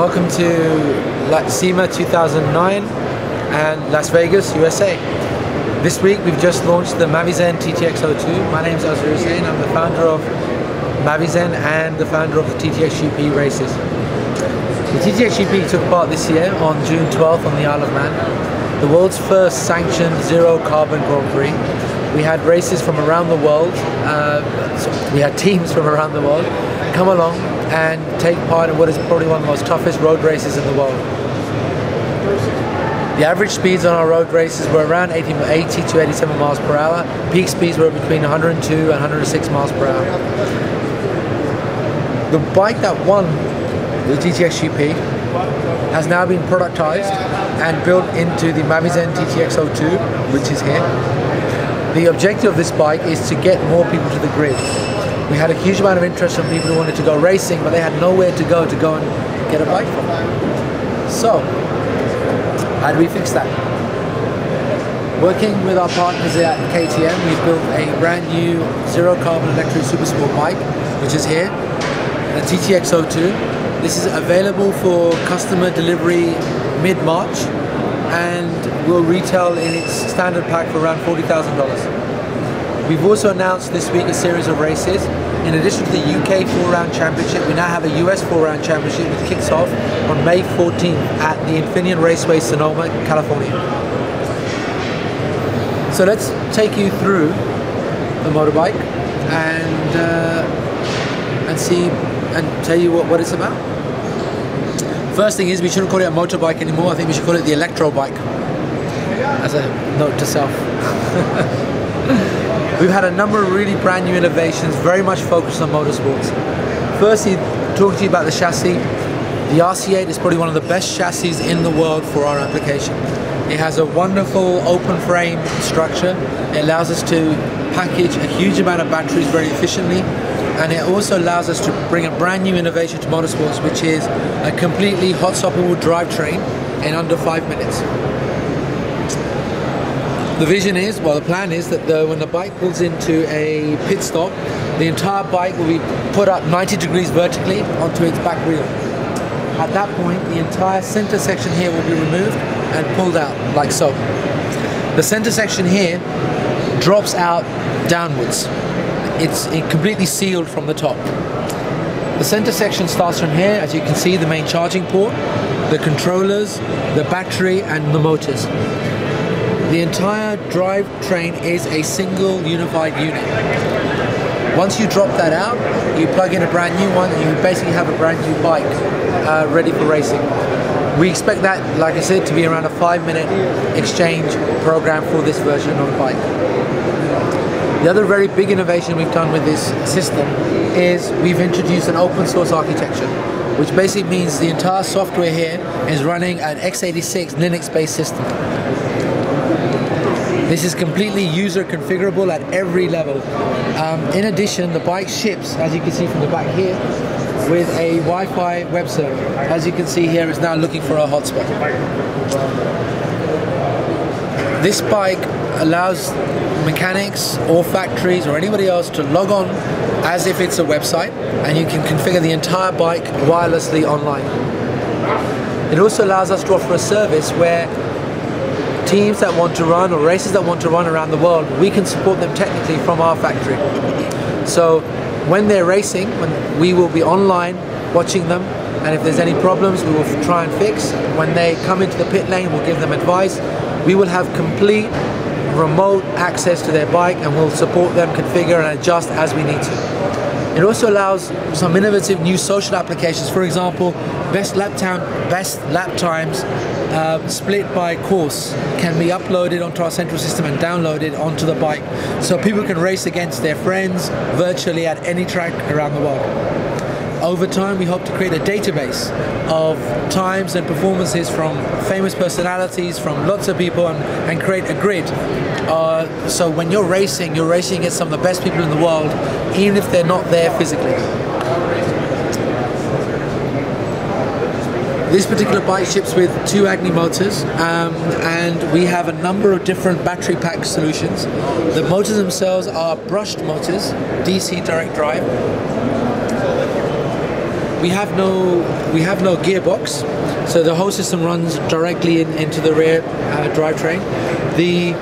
welcome to SEMA 2009 and Las Vegas, USA. This week we've just launched the Mavizen TTX02. My name is Azhar Hussain, I'm the founder of Mavizen and the founder of the TTX races. The TTX took part this year on June 12th on the Isle of Man, the world's first sanctioned zero carbon Grand Prix. We had races from around the world, uh, we had teams from around the world come along and take part in what is probably one of the most toughest road races in the world. The average speeds on our road races were around 80, 80 to 87 miles per hour. Peak speeds were between 102 and 106 miles per hour. The bike that won the TTX GP has now been productized and built into the Mavizen TTX02, which is here. The objective of this bike is to get more people to the grid we had a huge amount of interest from people who wanted to go racing, but they had nowhere to go to go and get a bike from. So, how do we fix that? Working with our partners at KTM, we've built a brand new zero carbon electric super sport bike, which is here, the TTX02. This is available for customer delivery mid-March and will retail in its standard pack for around $40,000. We've also announced this week a series of races. In addition to the UK four round championship, we now have a US four round championship which kicks off on May 14th at the Infineon Raceway, Sonoma, California. So let's take you through the motorbike and uh, and see and tell you what, what it's about. First thing is we shouldn't call it a motorbike anymore. I think we should call it the electro bike. As a note to self. We've had a number of really brand new innovations, very much focused on motorsports. Firstly, talking to you about the chassis. The RC8 is probably one of the best chassis in the world for our application. It has a wonderful open frame structure. It allows us to package a huge amount of batteries very efficiently and it also allows us to bring a brand new innovation to motorsports which is a completely hot swappable drivetrain in under five minutes. The vision is, well, the plan is that the, when the bike pulls into a pit stop, the entire bike will be put up 90 degrees vertically onto its back wheel. At that point, the entire center section here will be removed and pulled out, like so. The center section here drops out downwards. It's completely sealed from the top. The center section starts from here, as you can see, the main charging port, the controllers, the battery, and the motors. The entire drivetrain is a single unified unit. Once you drop that out, you plug in a brand new one and you basically have a brand new bike uh, ready for racing. We expect that, like I said, to be around a five minute exchange program for this version of the bike. The other very big innovation we've done with this system is we've introduced an open source architecture, which basically means the entire software here is running an x86 Linux based system. This is completely user configurable at every level. Um, in addition, the bike ships, as you can see from the back here, with a Wi-Fi web server. As you can see here, it's now looking for a hotspot. This bike allows mechanics or factories or anybody else to log on as if it's a website and you can configure the entire bike wirelessly online. It also allows us to offer a service where teams that want to run or races that want to run around the world, we can support them technically from our factory. So when they're racing, when we will be online watching them, and if there's any problems, we will try and fix. When they come into the pit lane, we'll give them advice. We will have complete remote access to their bike and we'll support them configure and adjust as we need to. It also allows some innovative new social applications. For example, best lap time, best lap times uh, split by course can be uploaded onto our central system and downloaded onto the bike so people can race against their friends virtually at any track around the world. Over time, we hope to create a database of times and performances from famous personalities, from lots of people, and, and create a grid. Uh, so when you're racing, you're racing against some of the best people in the world, even if they're not there physically. This particular bike ships with two Agni motors um, and we have a number of different battery pack solutions. The motors themselves are brushed motors, DC direct drive. We have no we have no gearbox, so the whole system runs directly in, into the rear uh, drivetrain. The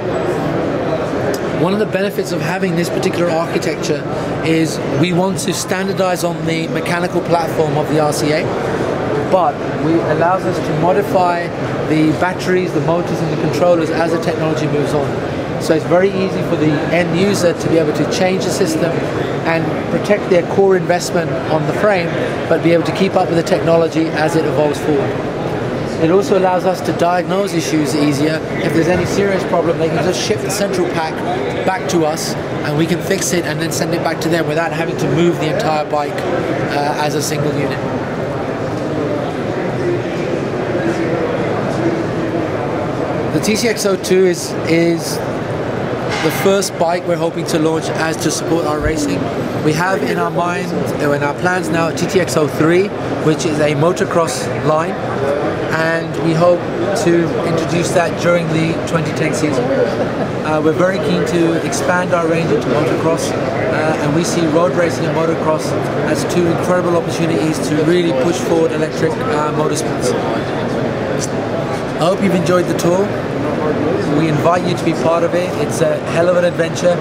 one of the benefits of having this particular architecture is we want to standardize on the mechanical platform of the RC8, but we allows us to modify the batteries, the motors, and the controllers as the technology moves on. So it's very easy for the end user to be able to change the system and protect their core investment on the frame, but be able to keep up with the technology as it evolves forward. It also allows us to diagnose issues easier. If there's any serious problem, they can just ship the central pack back to us and we can fix it and then send it back to them without having to move the entire bike uh, as a single unit. The TTX02 is, is the first bike we're hoping to launch as to support our racing. We have in our mind, in our plans now, TTX03, which is a motocross line, and we hope to introduce that during the 2010 season. Uh, we're very keen to expand our range into motocross, uh, and we see road racing and motocross as two incredible opportunities to really push forward electric uh, motorsports. I hope you've enjoyed the tour. We invite you to be part of it. It's a hell of an adventure,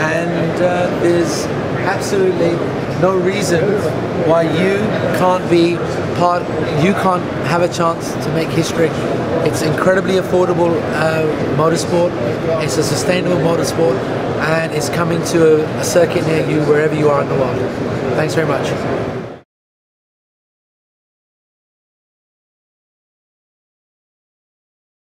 and uh, there's absolutely no reason why you can't be part. You can't have a chance to make history. It's incredibly affordable uh, motorsport. It's a sustainable motorsport, and it's coming to a, a circuit near you wherever you are in the world. Thanks very much.